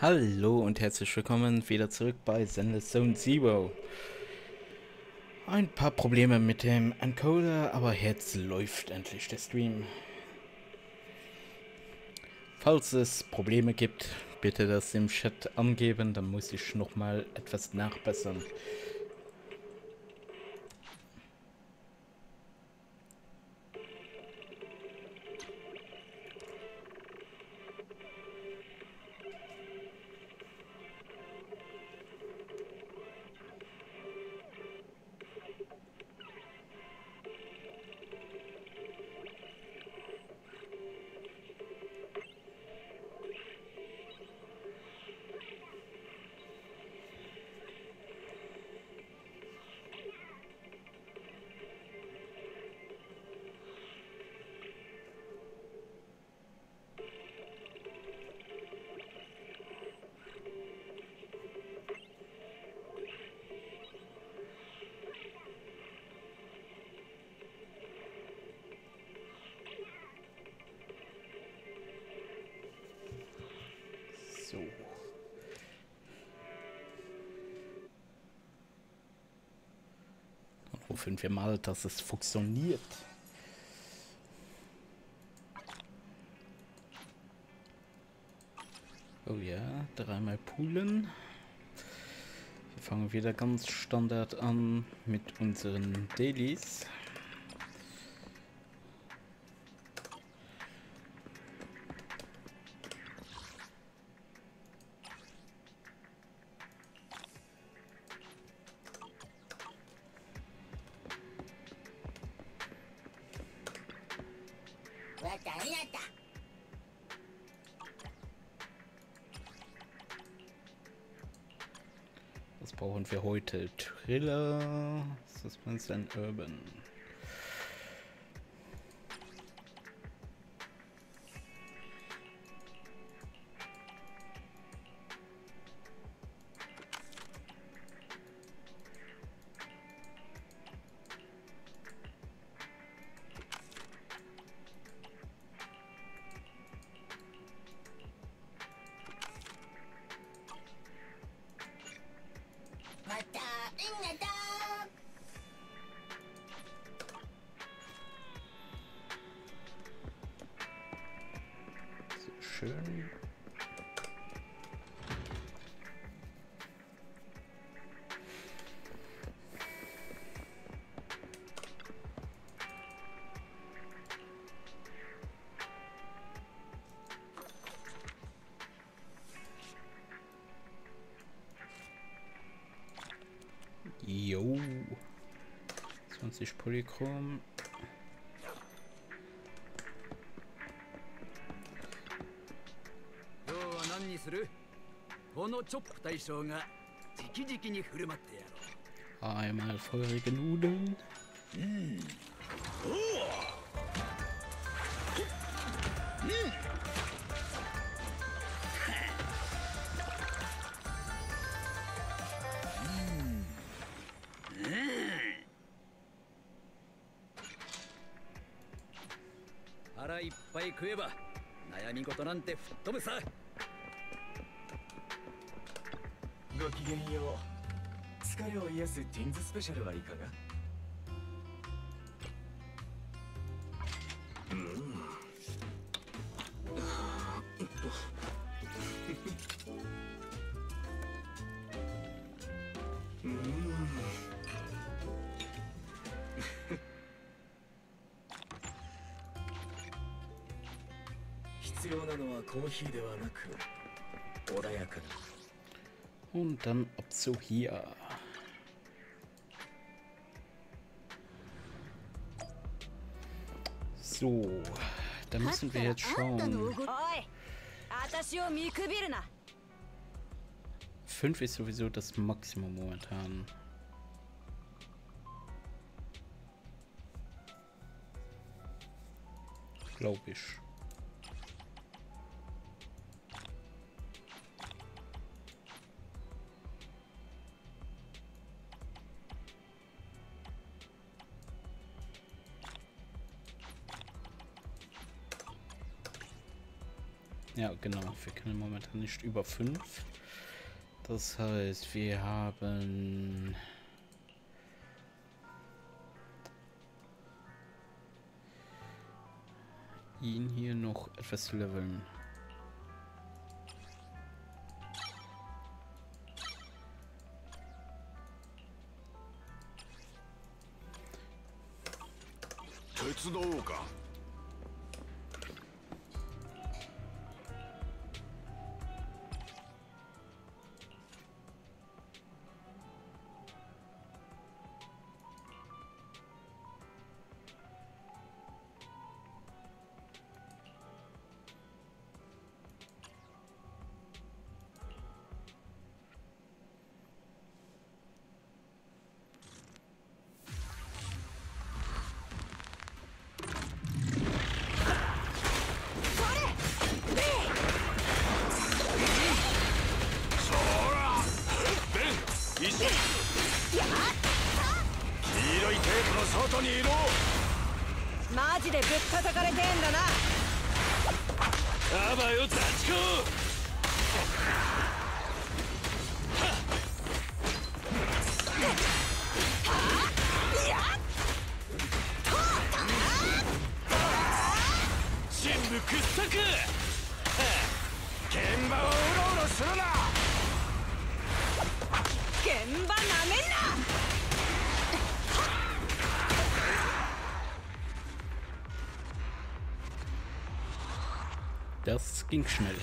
Hallo und herzlich willkommen wieder zurück bei Zenless Zone Zero. Ein paar Probleme mit dem Encoder, aber jetzt läuft endlich der Stream. Falls es Probleme gibt, bitte das im Chat angeben, dann muss ich nochmal etwas nachbessern. Hoffen wir mal, dass es funktioniert. Oh ja, dreimal poolen. Wir fangen wieder ganz Standard an mit unseren Dailies. Heute? Thriller, Suspense and Urban. 25 Polychrom. Einmal feurige Nudeln. Mm. Oh. ことなんて吹っ飛ぶさごきげんよう。疲れを癒すティンズスペシャルはいかが？und dann ab zu hier. So, da müssen wir jetzt schauen. Fünf ist sowieso das Maximum momentan. Glaube ich. Genau. Wir können momentan nicht über 5. Das heißt, wir haben... ihn hier noch etwas zu leveln. かれてんだな。あばよ雑魚 Das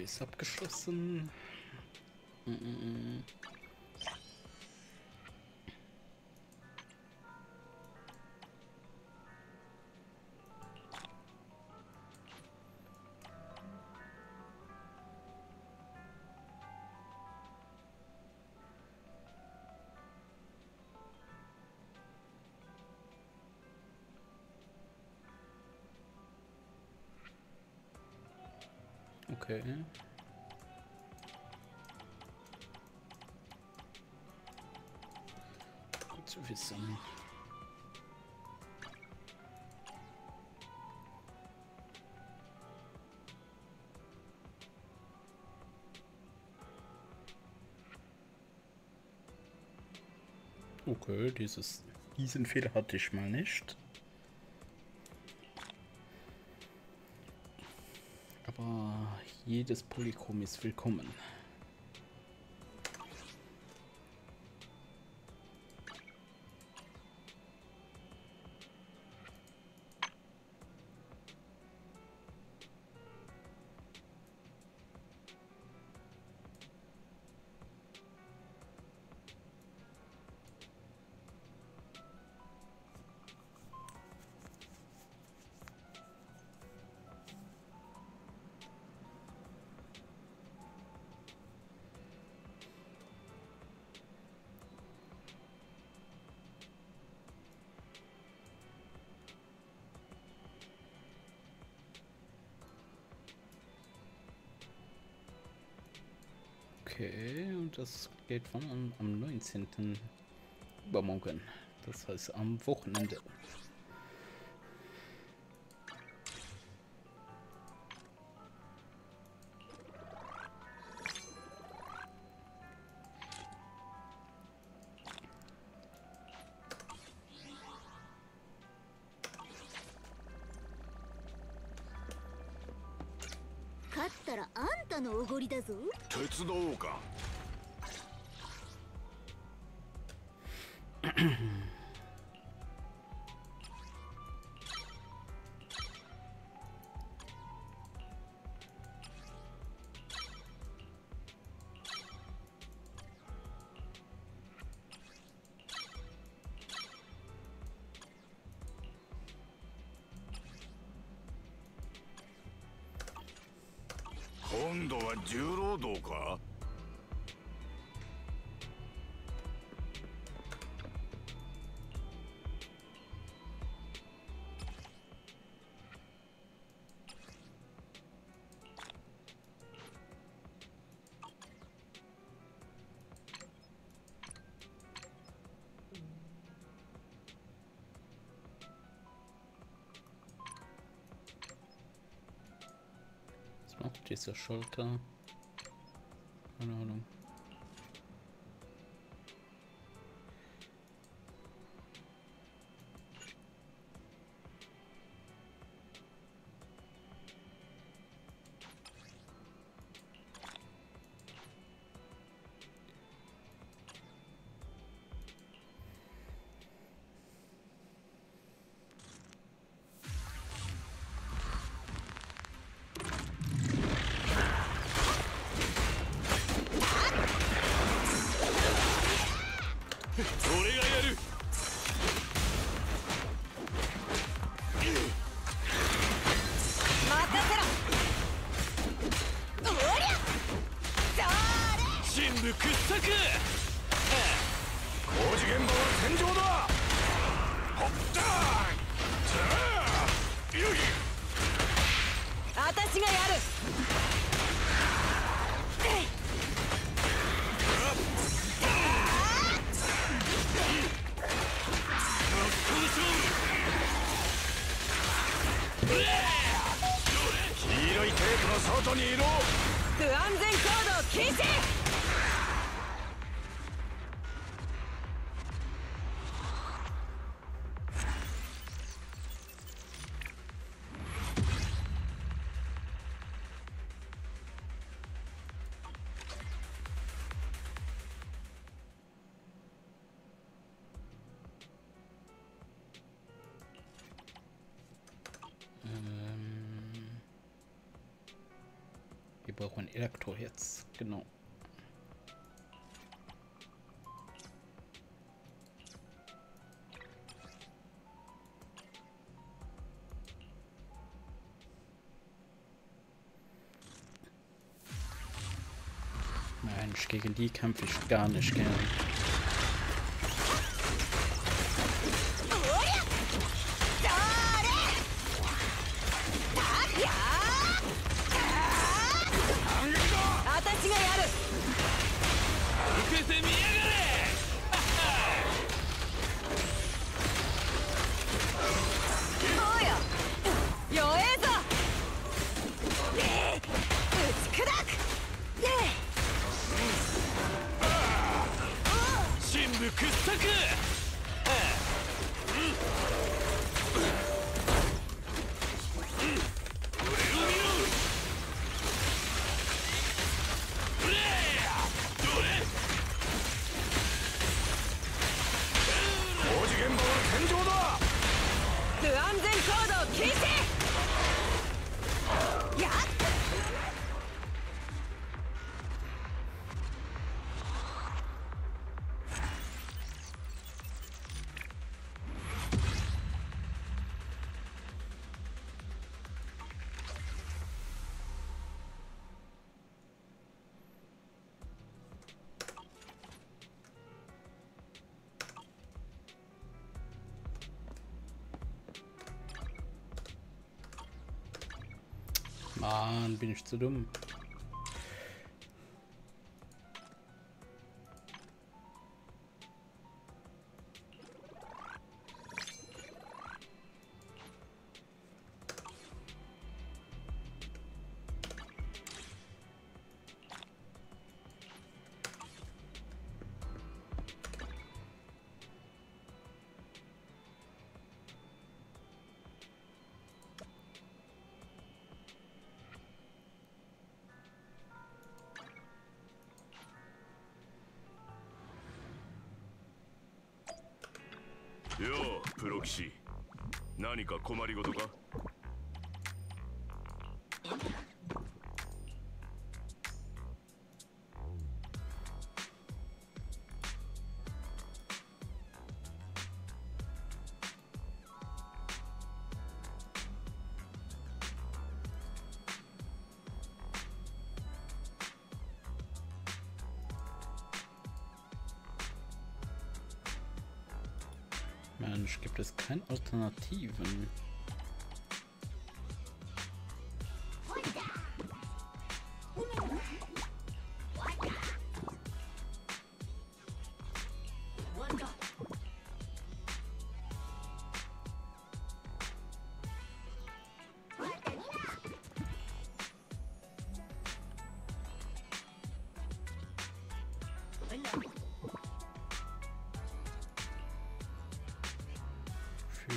Daily ist abgeschlossen. Mm -mm. Okay. Okay, dieses, diesen Fehler hatte ich mal nicht. jedes Polychrom ist willkommen. Das geht vom am 19. übermorgen. Das heißt am Wochenende. 鉄道か今度は重労働か？Gut, das ist ja schon klar. brauchen jetzt, genau. Mensch, gegen die kämpfe ich gar nicht gerne. 金星 Mann, bin ich zu dumm. 何か困りごとか？Es keine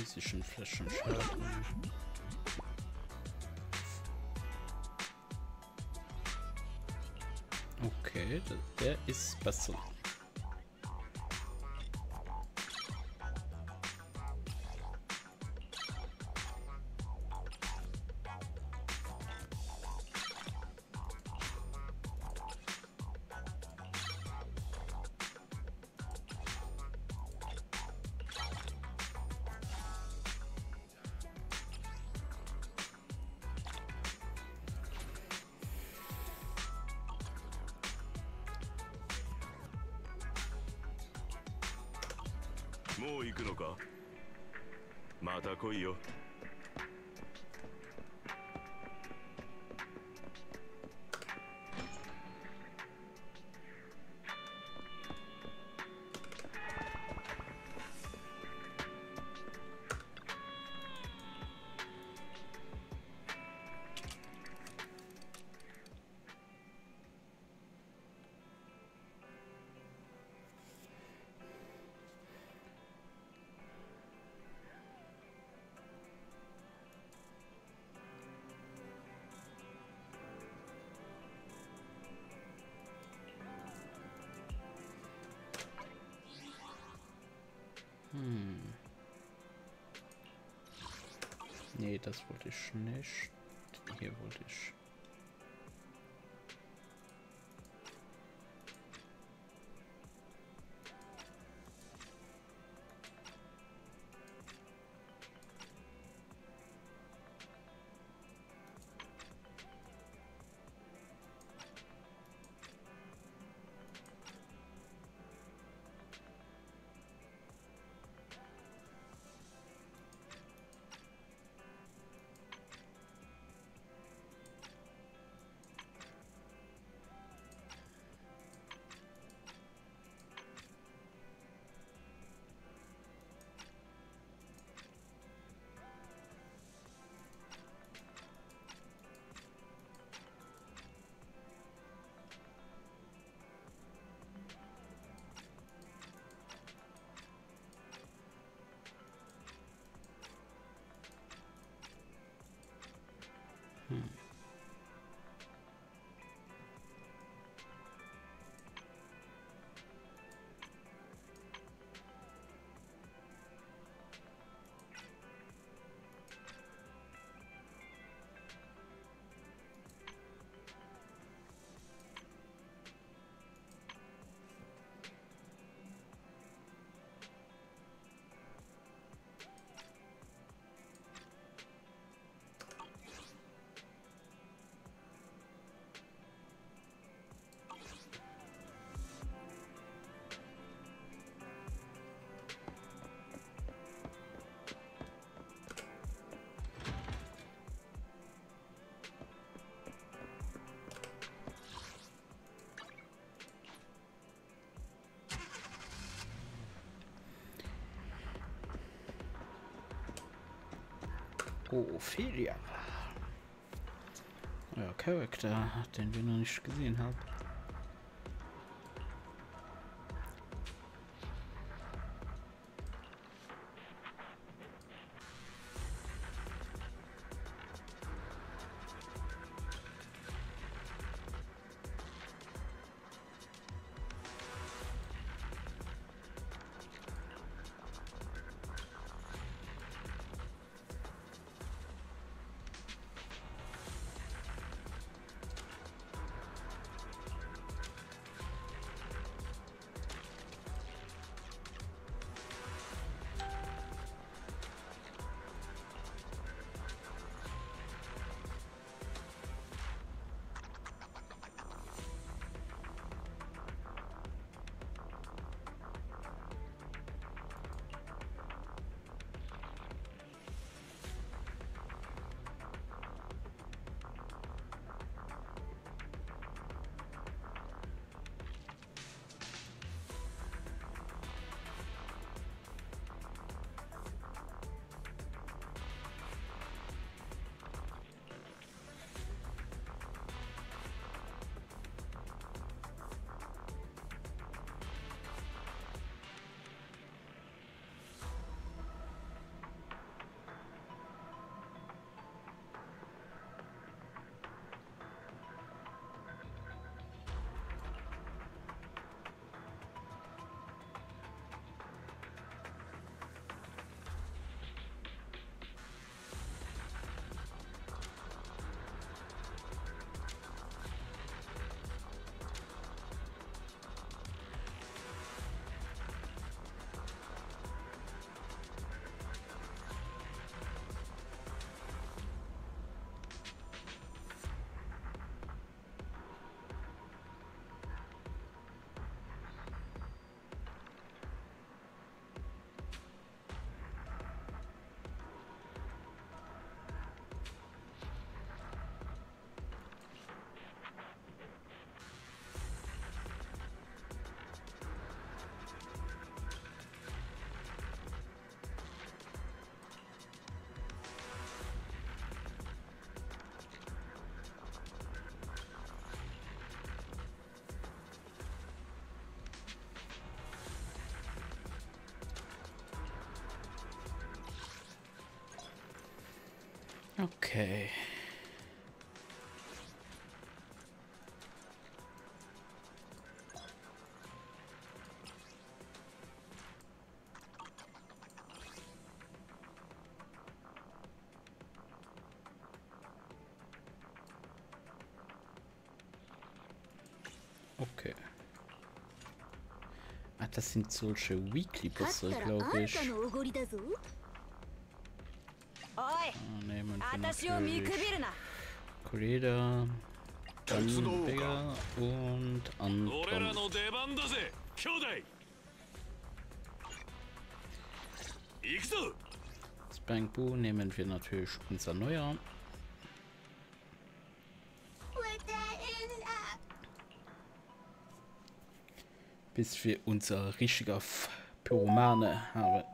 Alternativen? Physischen Flaschenschaden. Okay, der ist besser.? Hm. Nee, das wollte ich nicht. Hier wollte ich. Ophelia. Euer Charakter, den wir noch nicht gesehen haben. Okay. Okay. Ah, das sind solche Weekly-Busse, glaube ich. Korea, dann Vega und Anton. Spank Boo nehmen wir natürlich unser Neuer. Bis wir unser richtiger Pyromane haben.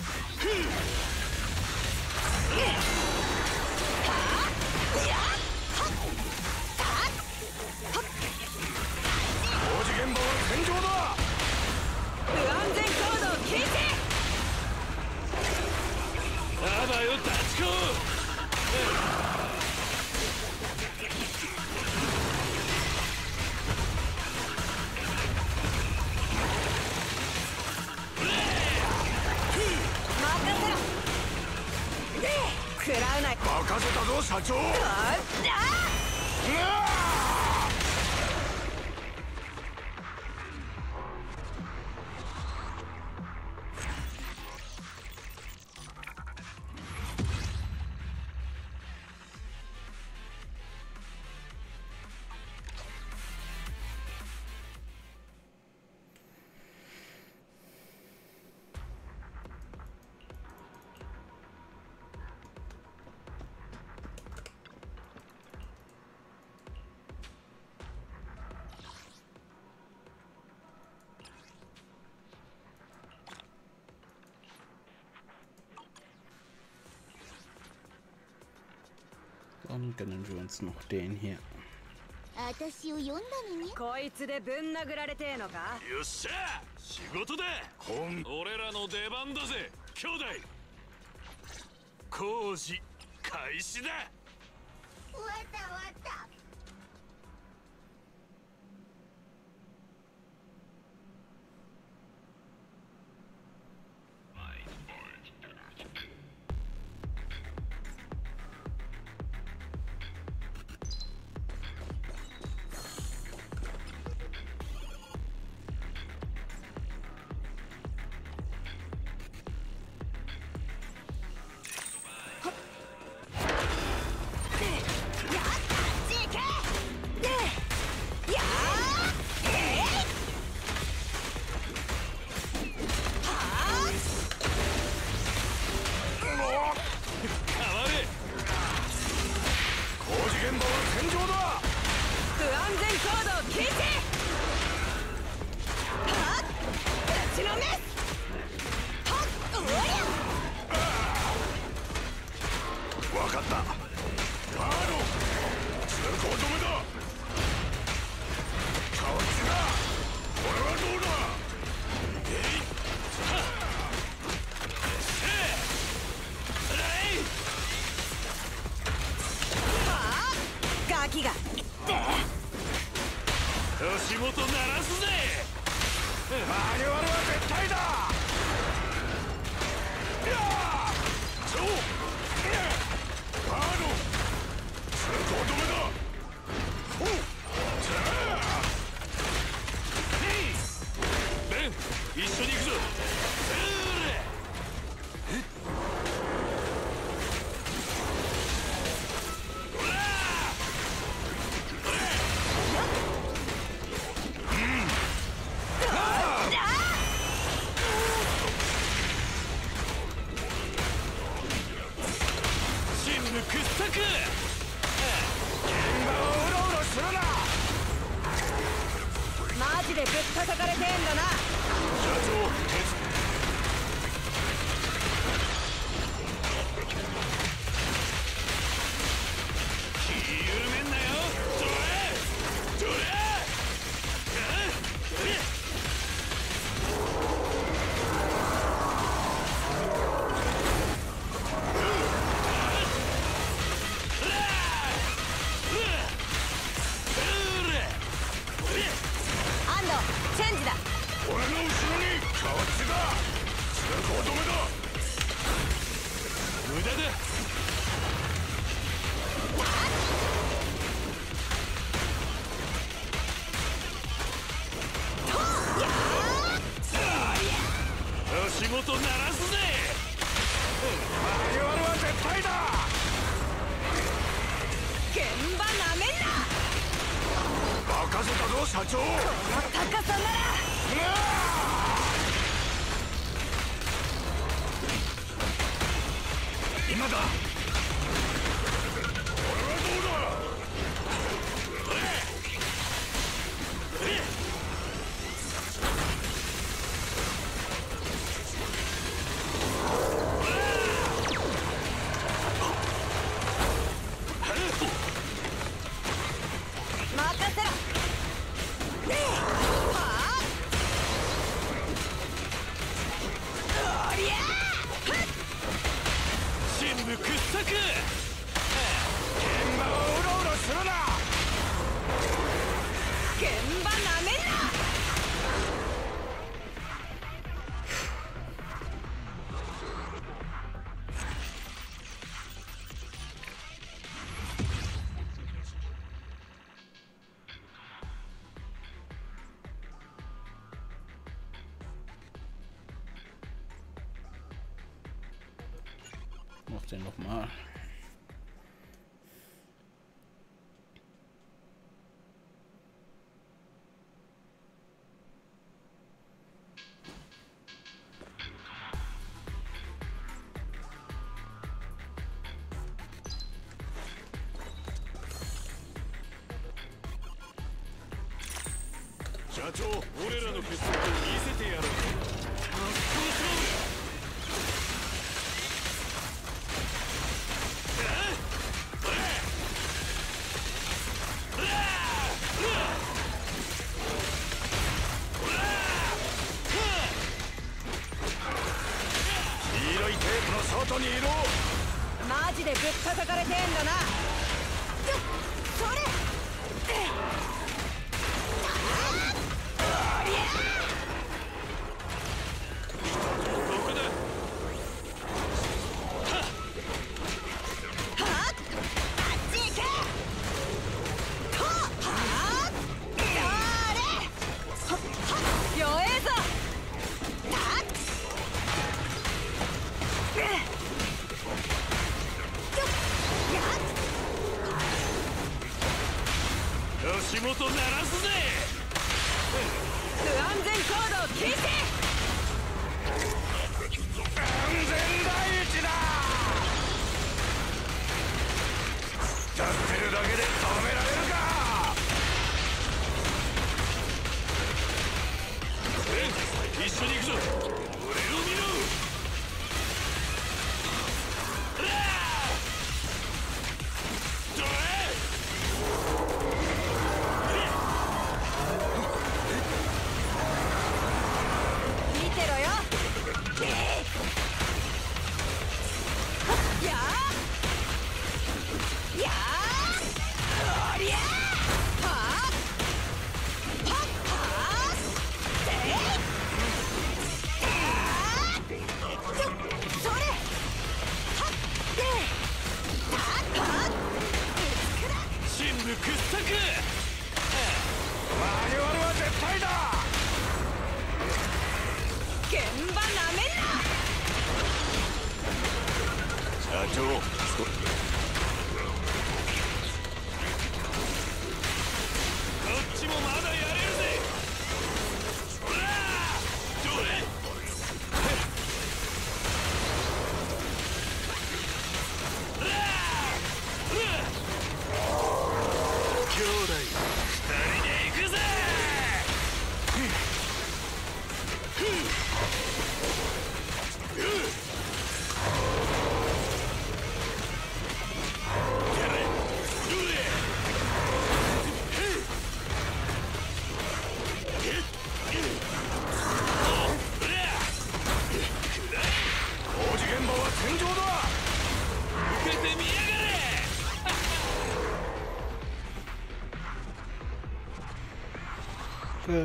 Dann gönnen wir uns noch den hier. 私を呼んだのにこいつでぶん殴られてえのか？よっしゃ！仕事だ！こん俺らの出番だぜ！兄弟！工事開始だ！わたわた一緒に行くぞ。社長俺らの結束を見せてやろう。黄色いテープの外にいろマジでぶっ叩たかれてんだな。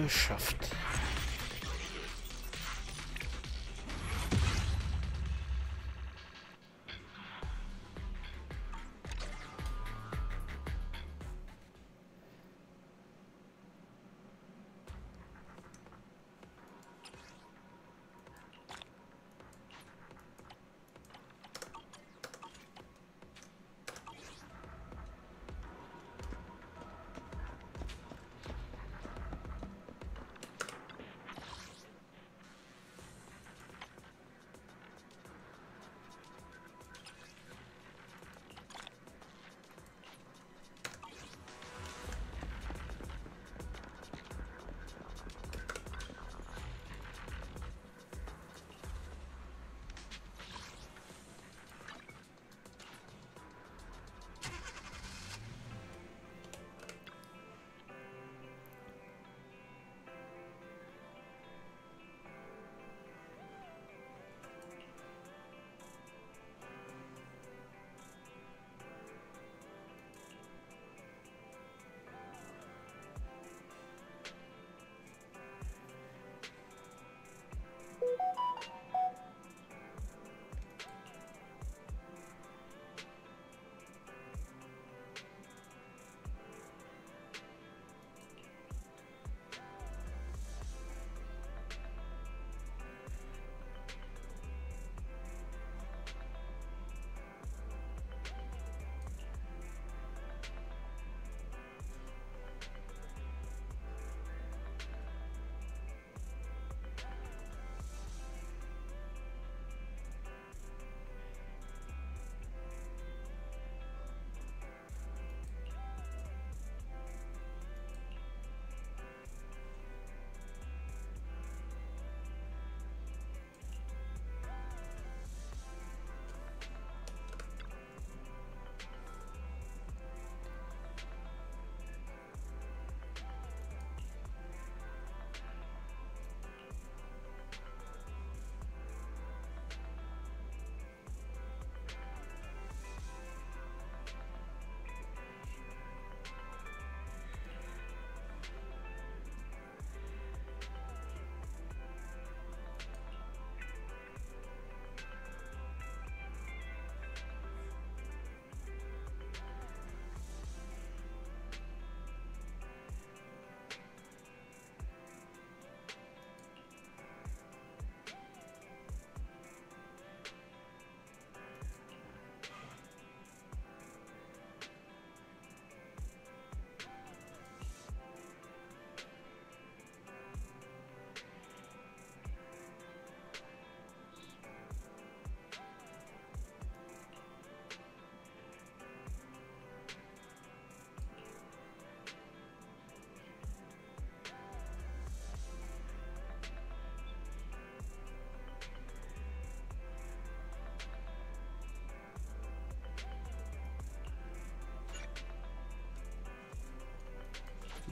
Geschafft.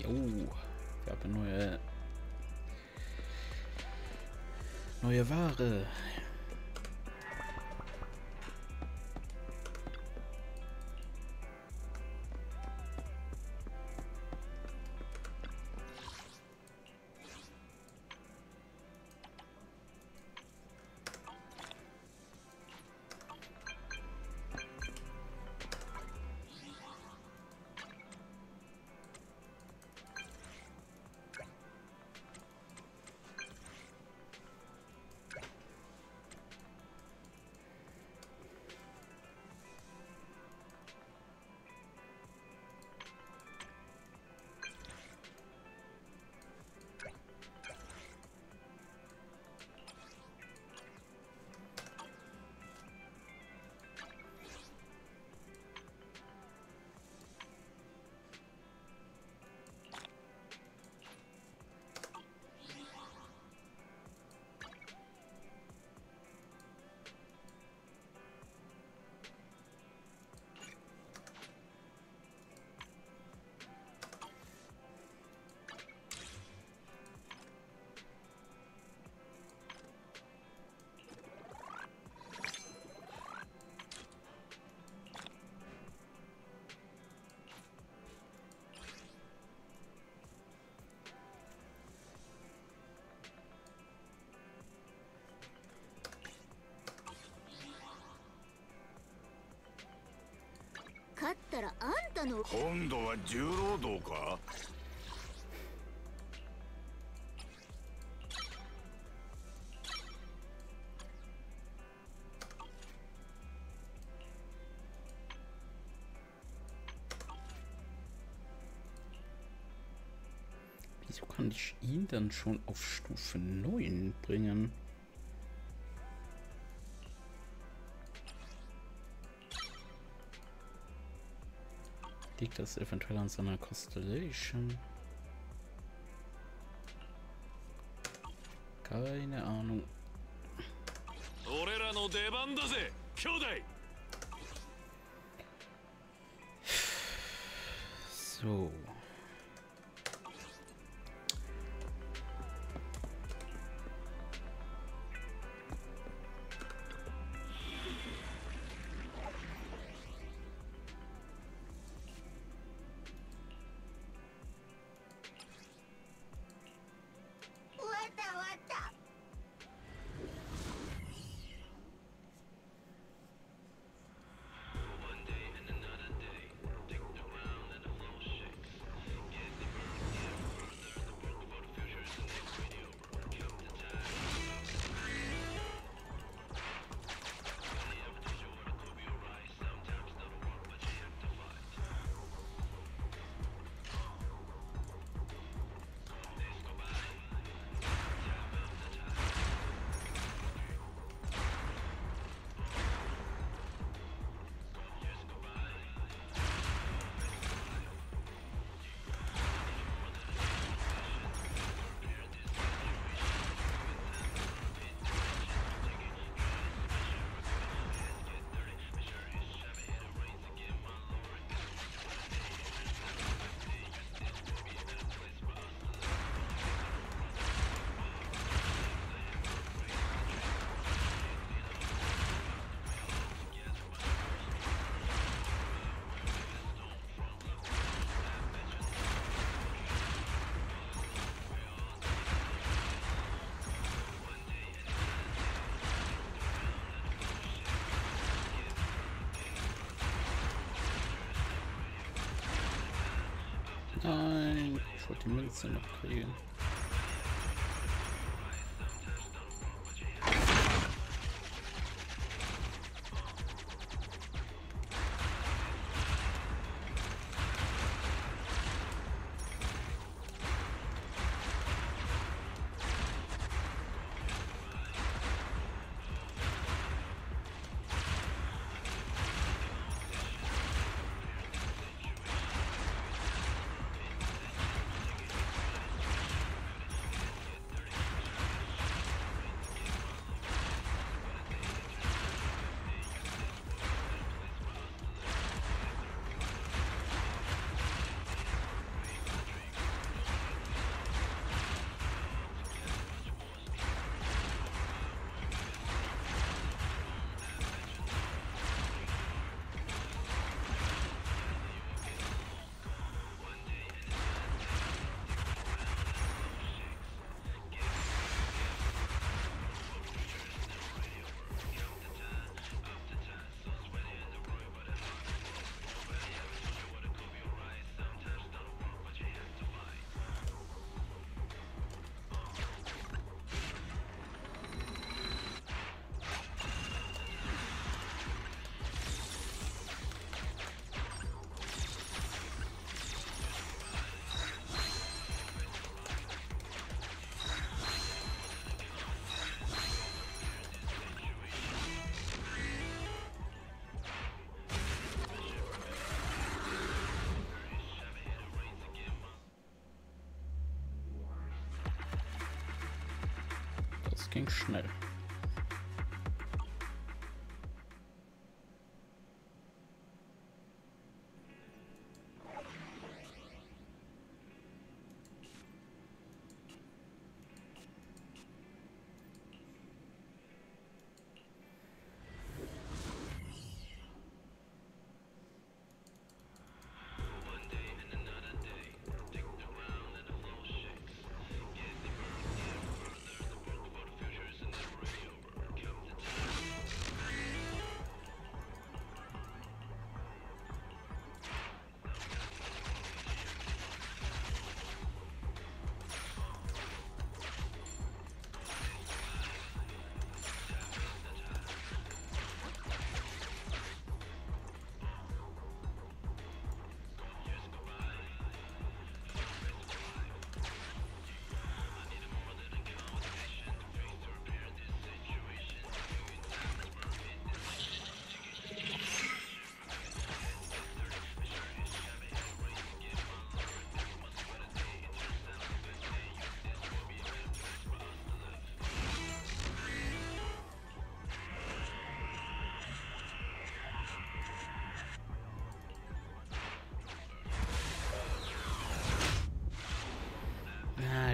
Jo, wir haben neue neue Ware.? 勝ったらあんたの今度は重労働か Wieso kann ich ihn dann schon auf Stufe 9 bringen? Liegt das eventuell an seiner Constellation? Keine Ahnung. So. Nein, ich wollte Münze noch. Ging schnell.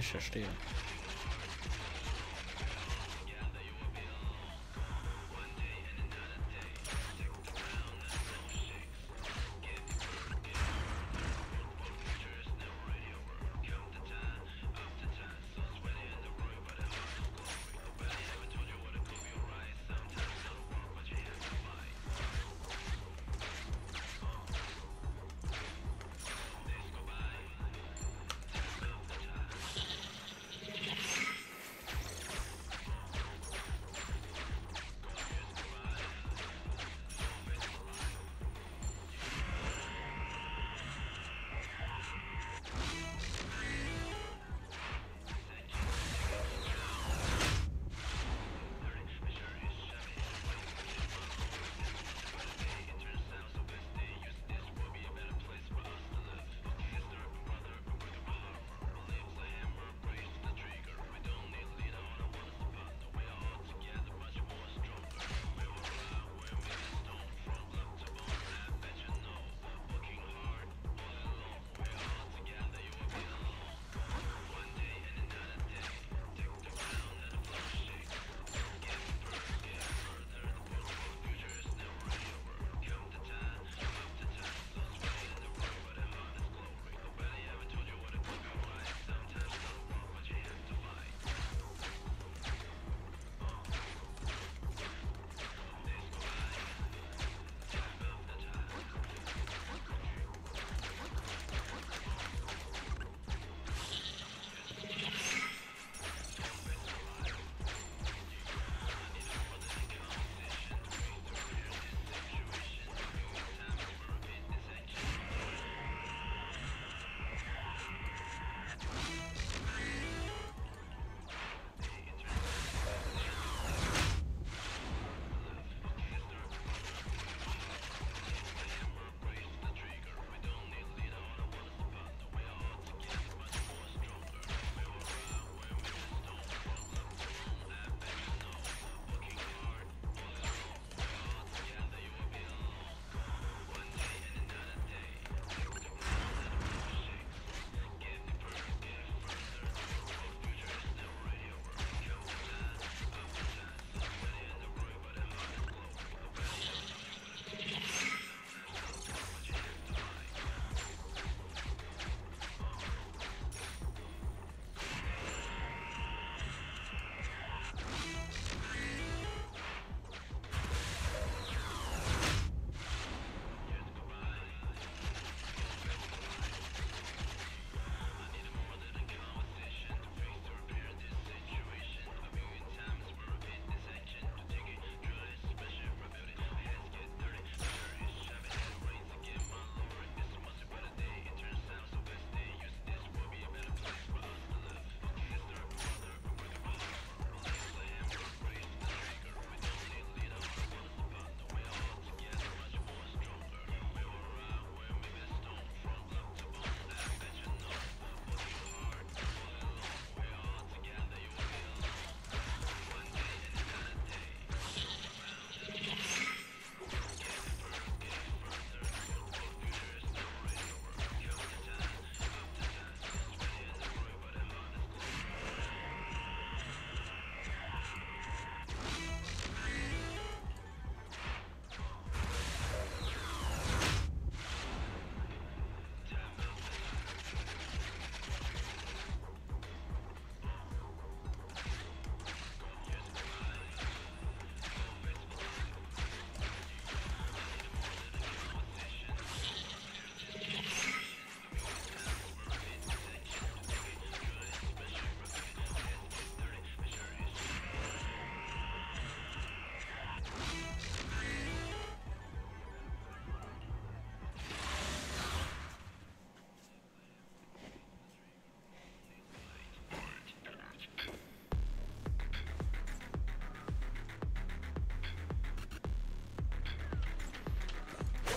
Ich verstehe.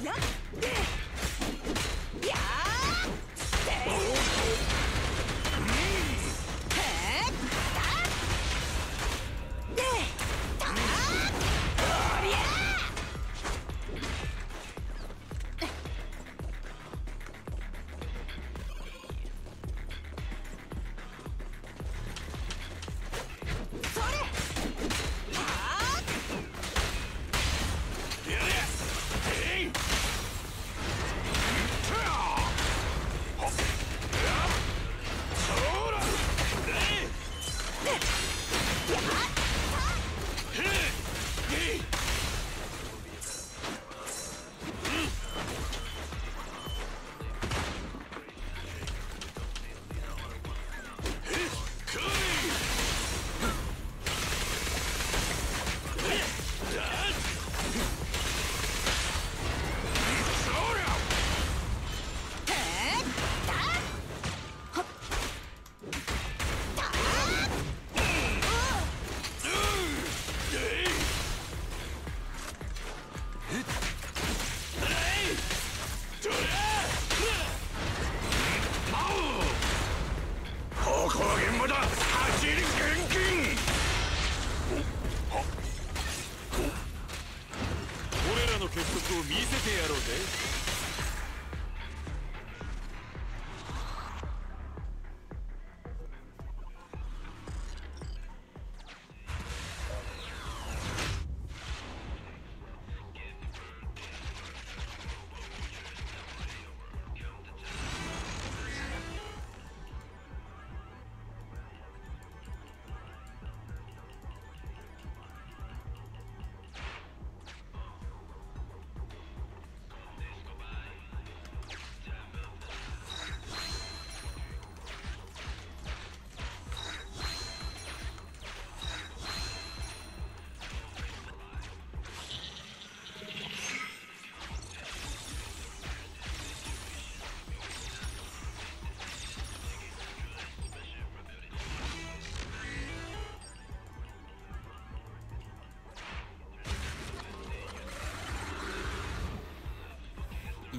やっ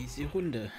Easy Runde.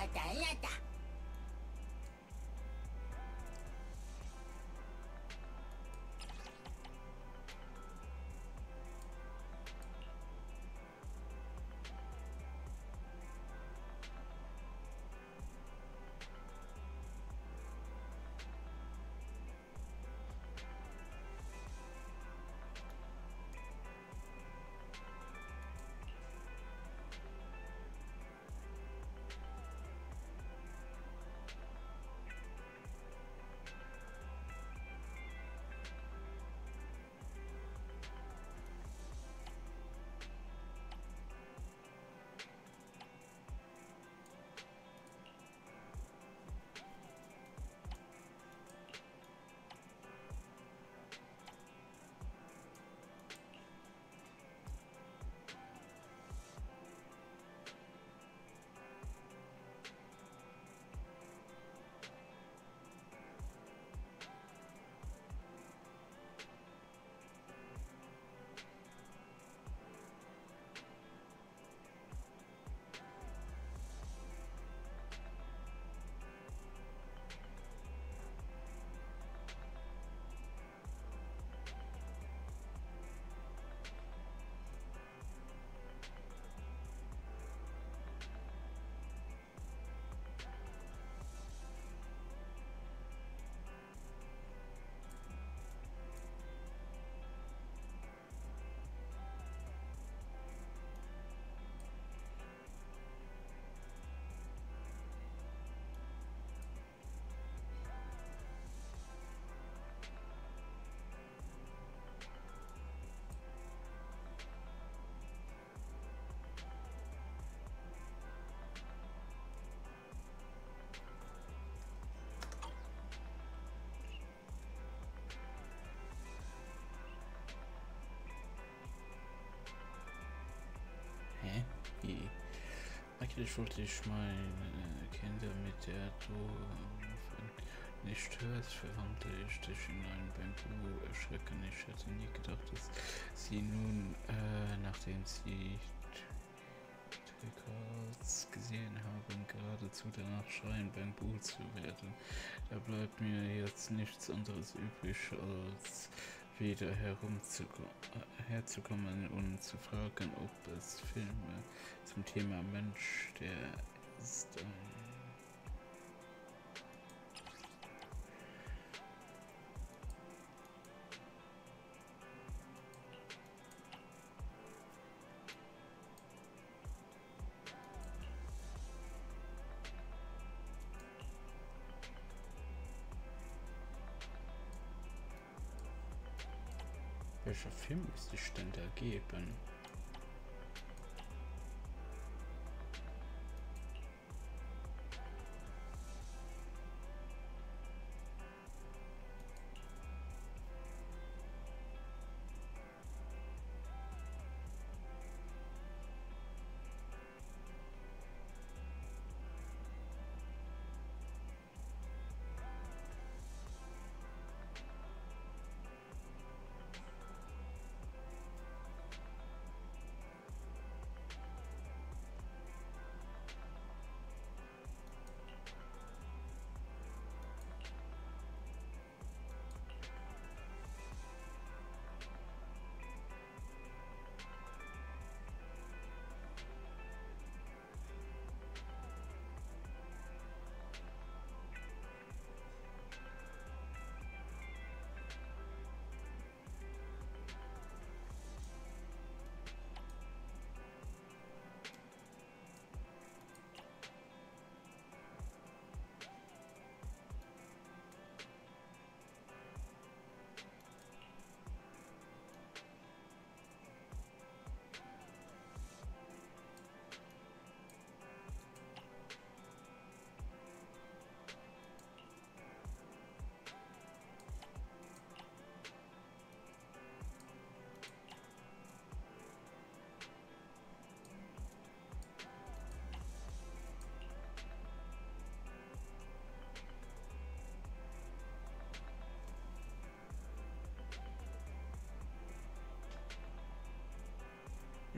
đã chạy nha chà た Eigentlich wollte ich meine Kinder mit der du nicht hörst, verwandte ich dich in ein Bamboo erschrecken. Ich hätte nie gedacht, dass sie nun, äh, nachdem sie Records gesehen haben, geradezu danach schreien, Bamboo zu werden. Da bleibt mir jetzt nichts anderes übrig, als wieder äh, herzukommen und zu fragen, ob es Filme zum Thema Mensch, der ist. Ähm Die Stände ergeben?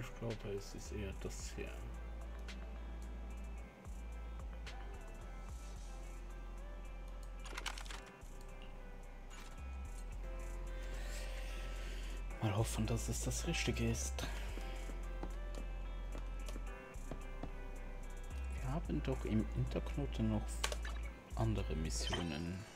Ich glaube, es ist eher das hier. Mal hoffen, dass es das Richtige ist. Wir haben doch im Interknoten noch andere Missionen.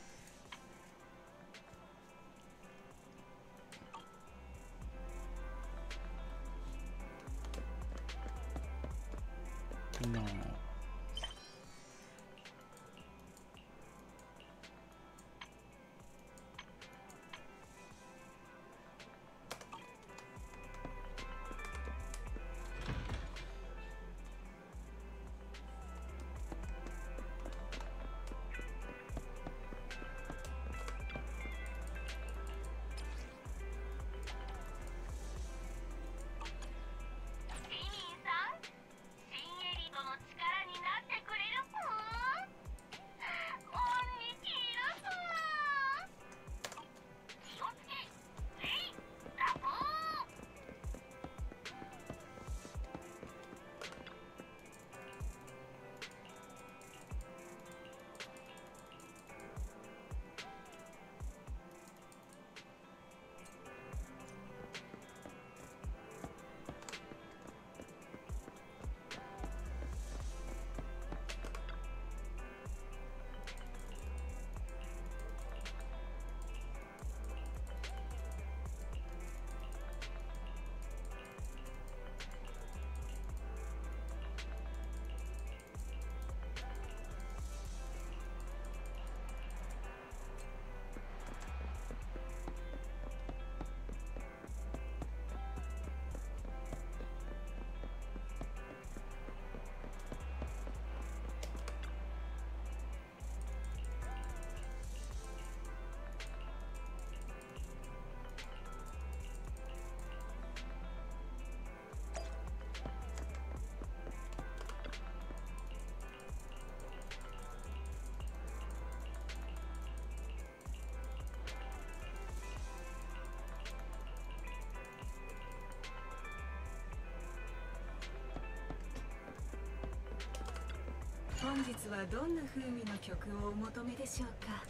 本日はどんな風味の曲をお求めでしょうか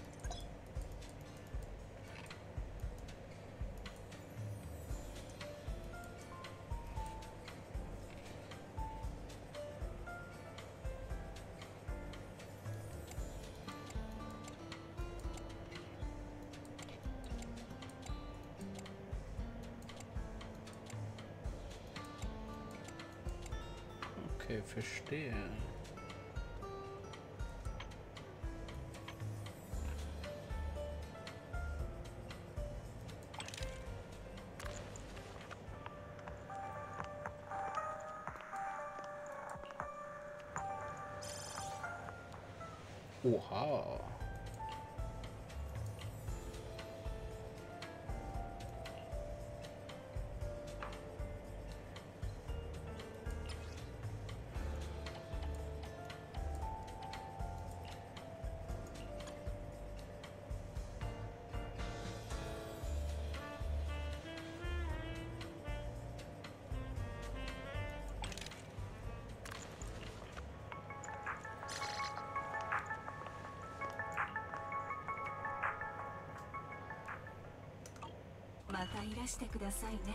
？Okay, verstehe. してくださいね」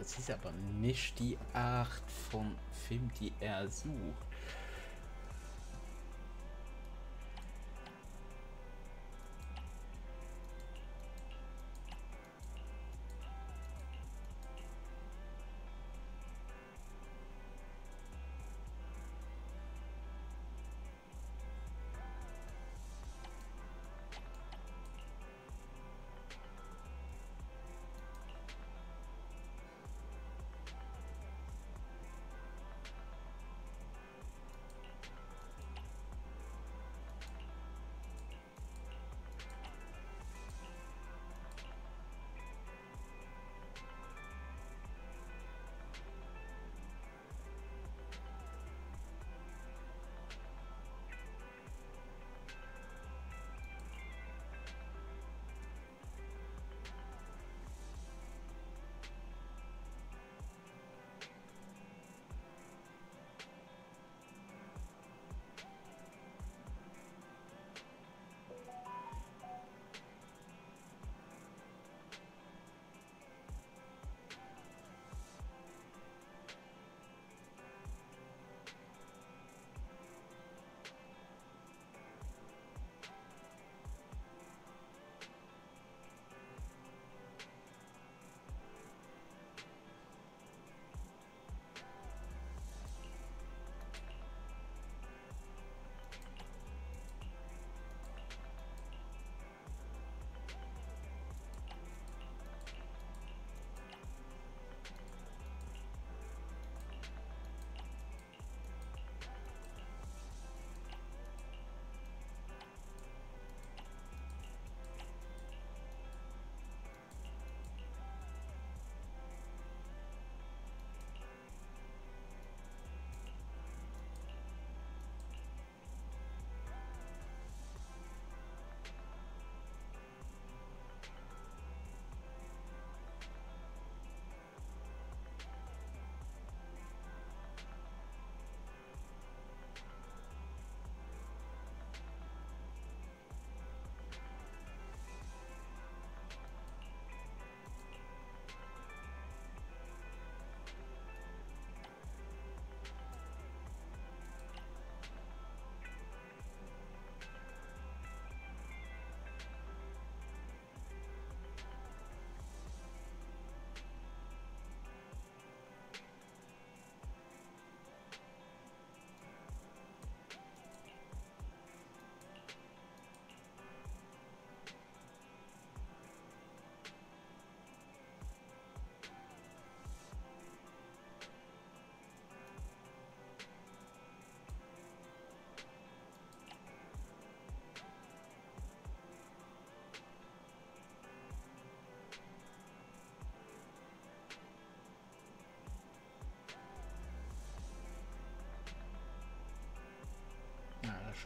Das ist aber nicht die Art von Film, die er sucht.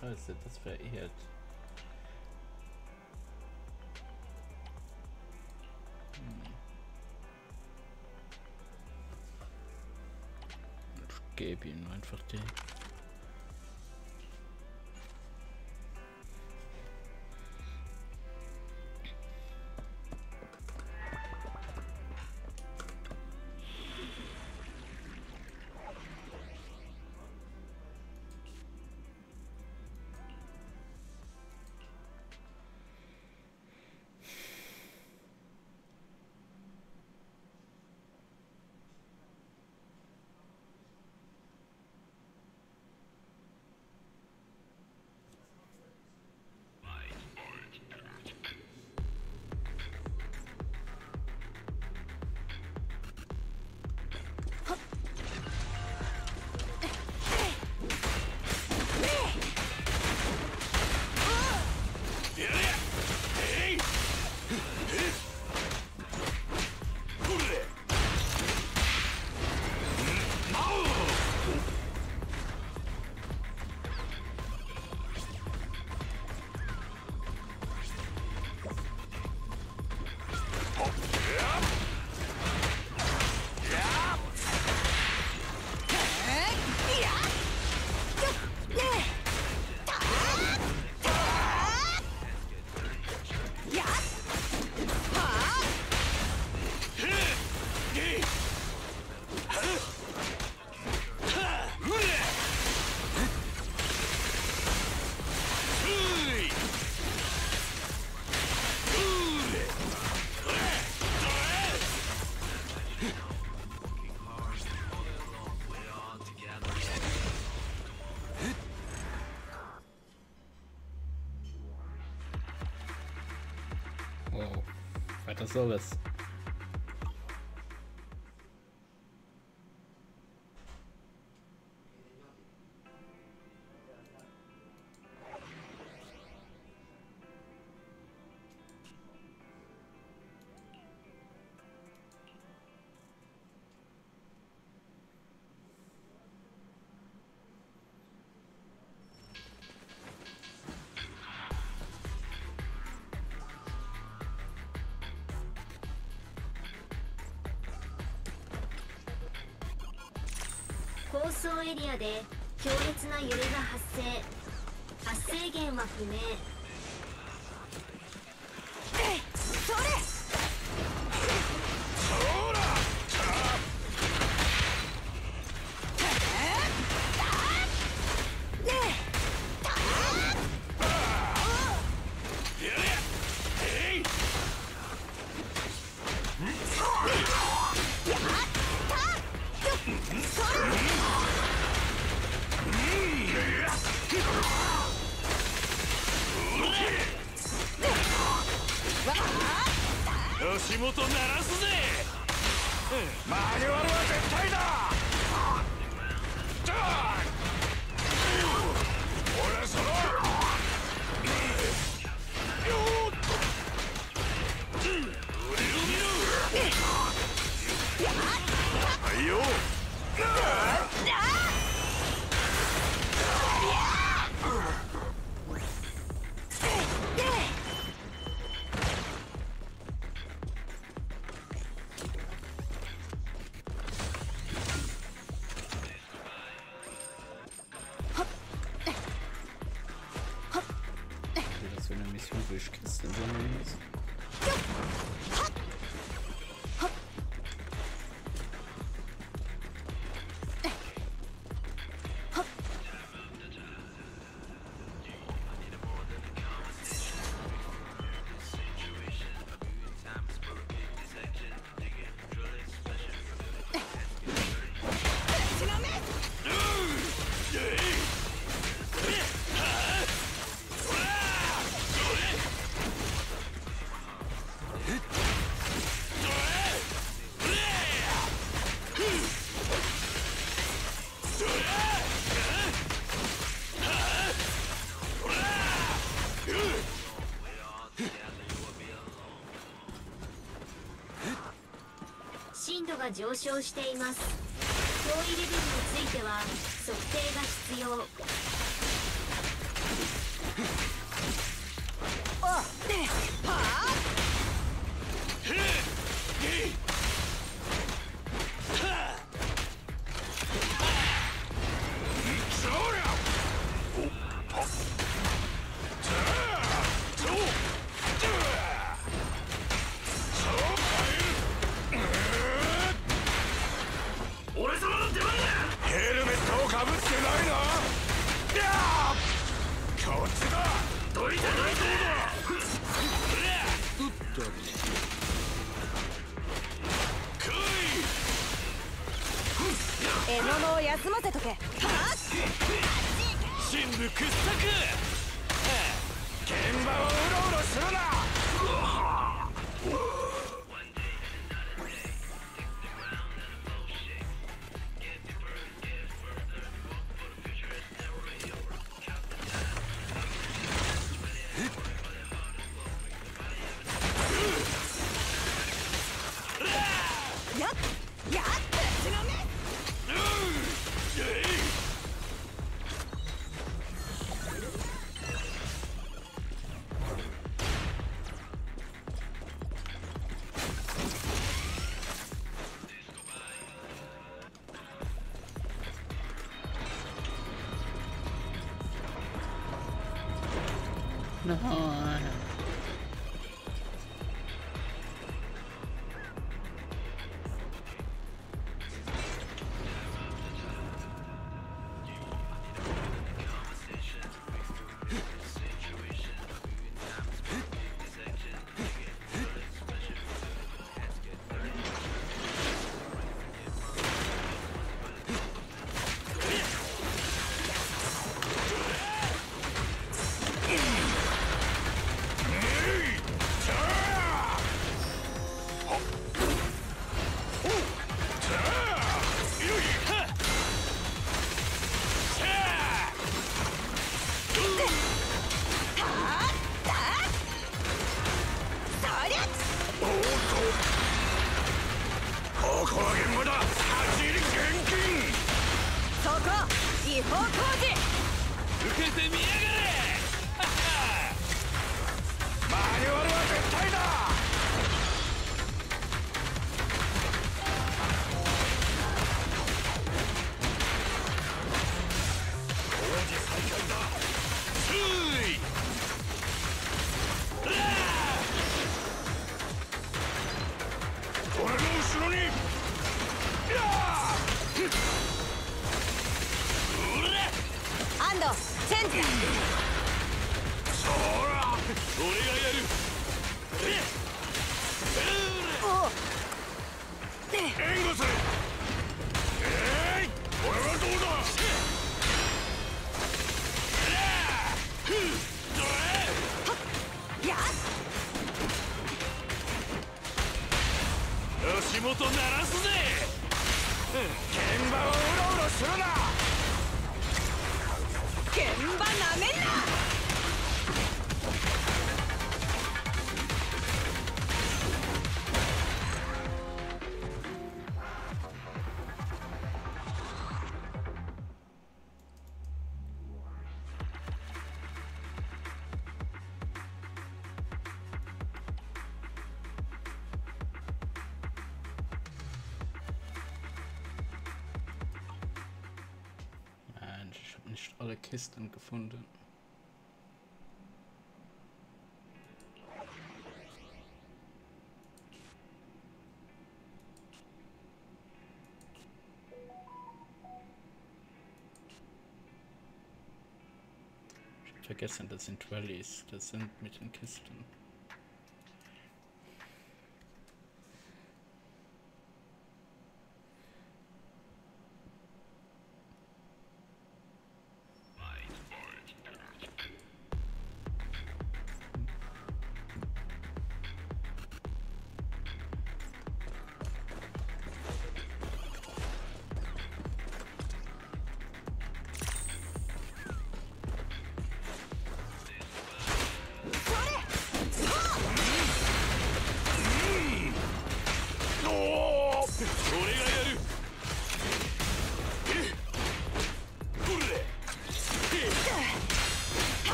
Scheiße, das verehrt. Hm. Ich gebe ihm einfach die. pessoas. 層エリアで強烈な揺れが発生。発生源は不明。上昇しています。脅威レベルについてはぶってないな。こっちだどいてどいて獲物を休ませとけ。深部掘削現場をうろうろするな nicht alle Kisten gefunden. Ich habe vergessen, das sind Rallies, das sind mit den Kisten.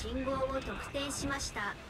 信号を特定しました。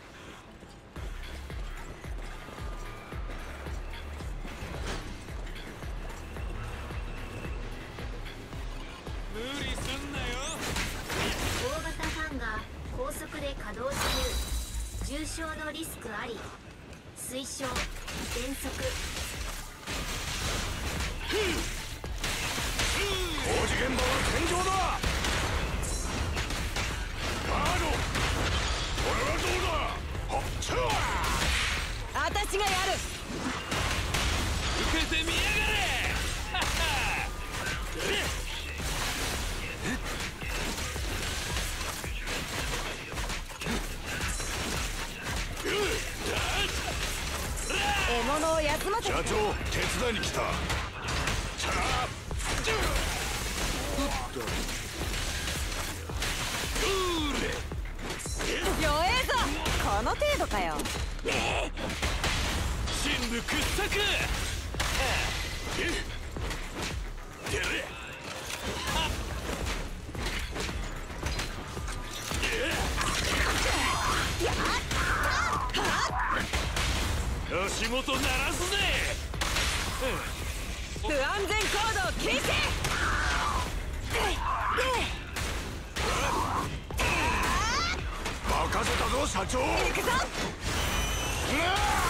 物を休ませ社長手伝いに来た。チャーぞ。この程度かよ。深部掘削。てれ仕事鳴らすぜ、うん、不安全行動禁止、任せたぞ社長。行くぞ、うん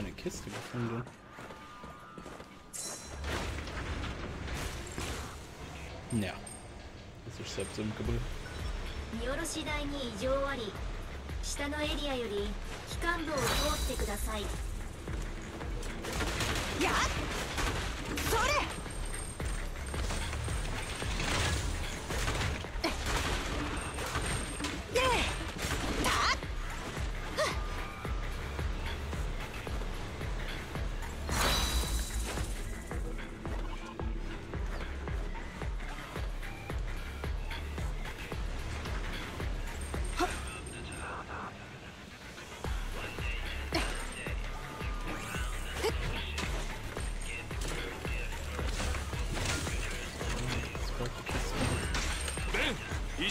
eine Kiste gefunden. Ja. Das ist selbst im Gebüll. 見下ろし台に異常あり下のエリアより機関部を通ってください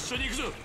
緒に行くぞ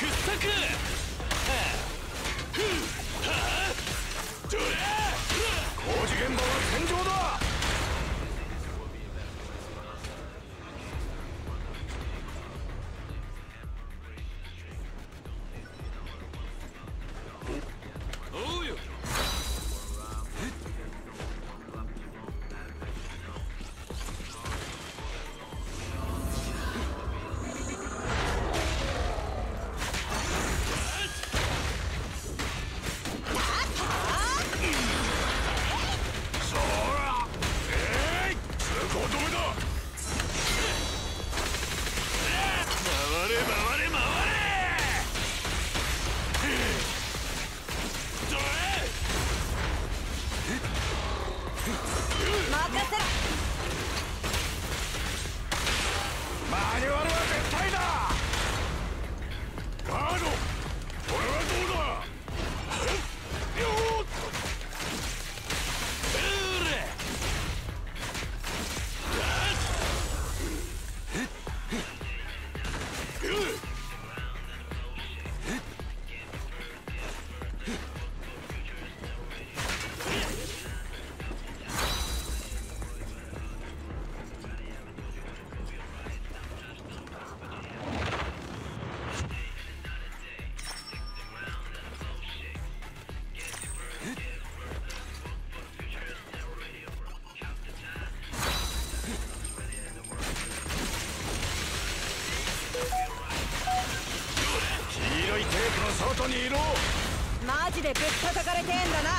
掘削えてんだな。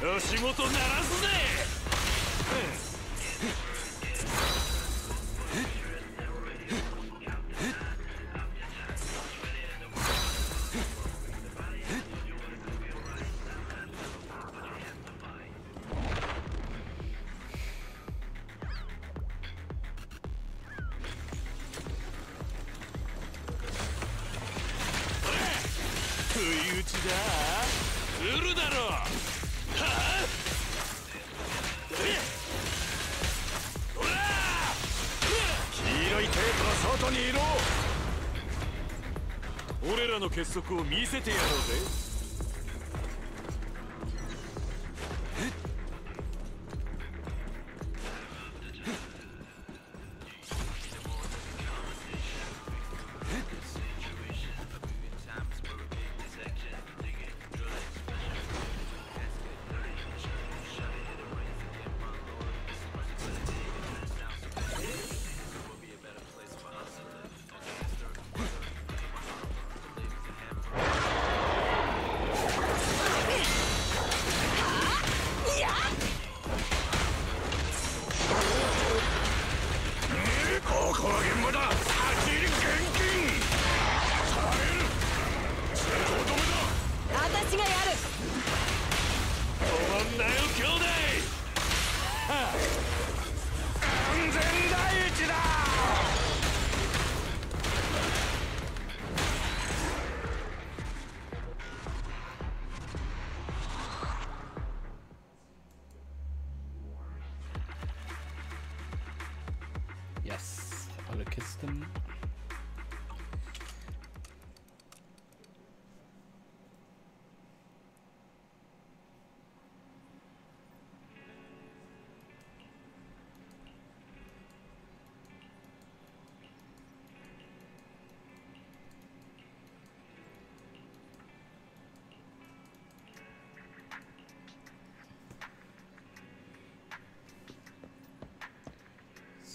足元鳴らすぜ結束を見せてやろうぜ。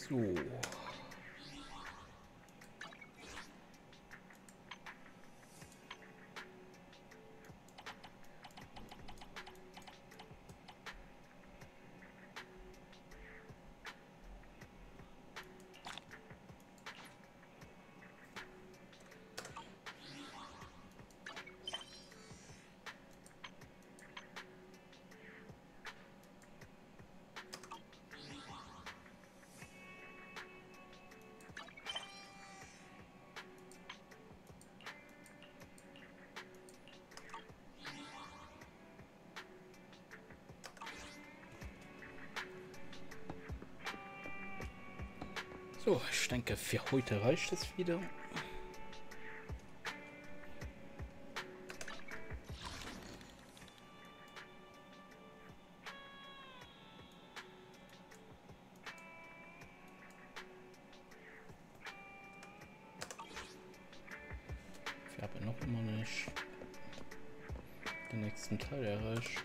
そう。So, ich denke, für heute reicht es wieder. Ich habe noch immer nicht den nächsten Teil erreicht.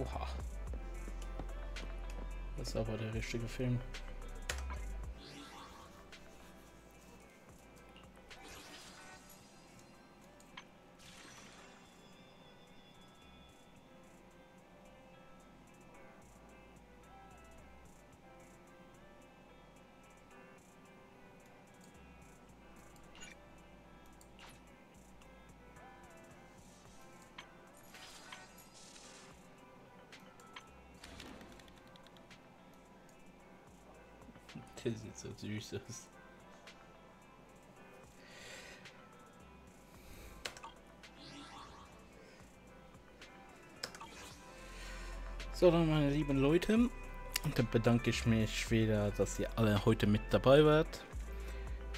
Oha. Das ist aber der richtige Film. Der sieht so süß aus. So, dann meine lieben Leute, und dann bedanke ich mich wieder, dass ihr alle heute mit dabei wart.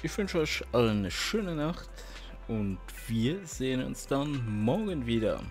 Ich wünsche euch allen eine schöne Nacht und wir sehen uns dann morgen wieder.